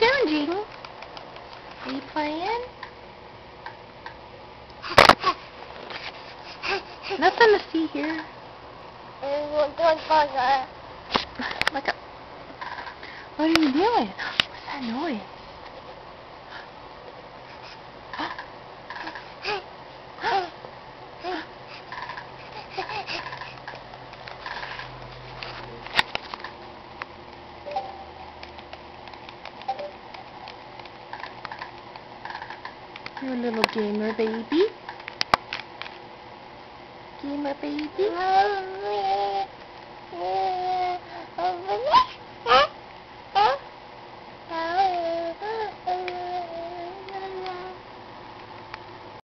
doing, Jaeden? Are you playing? Nothing to see here. Look up. What are you doing? What's that noise? You're a little gamer baby. Gamer baby. Um,